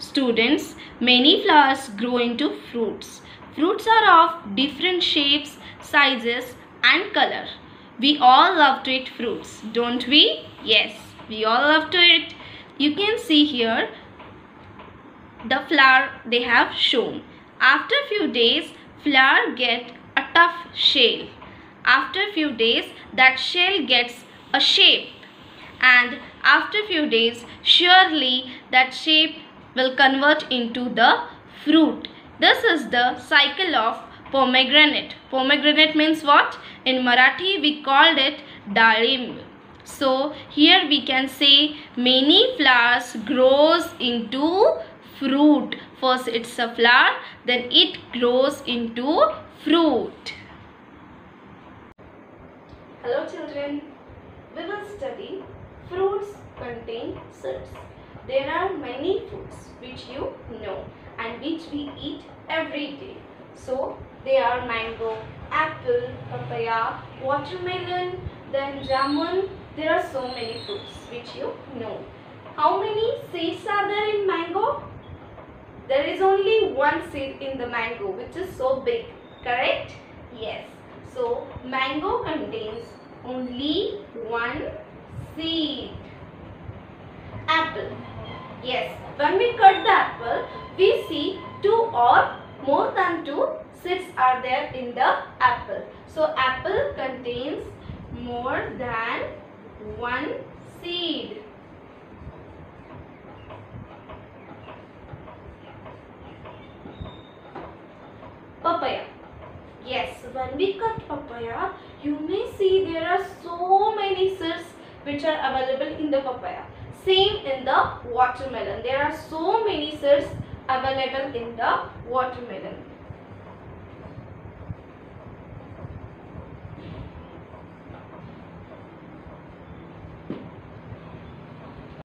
Students, many flowers grow into fruits. Fruits are of different shapes, sizes and color. We all love to eat fruits, don't we? Yes, we all love to eat. You can see here the flower they have shown. After a few days, flower get a tough shell. After a few days, that shell gets a shape. And after few days, surely that shape will convert into the fruit. This is the cycle of pomegranate. Pomegranate means what? In Marathi, we called it dalim. So here we can say many flowers grows into fruit. First it's a flower, then it grows into fruit. Hello children, we will study fruits contain seeds. There are many fruits which you know and which we eat every day. So they are mango, apple, papaya, watermelon, then jamun. There are so many fruits which you know. How many seeds are there in mango? There is only one seed in the mango which is so big, correct? Yes. So mango contains only one seed. Yes, when we cut the apple, we see two or more than two seeds are there in the apple. So apple contains more than one seed. Papaya. Yes, when we cut papaya, you may see there are so many seeds which are available in the papaya. Same in the watermelon. There are so many seeds available in the watermelon.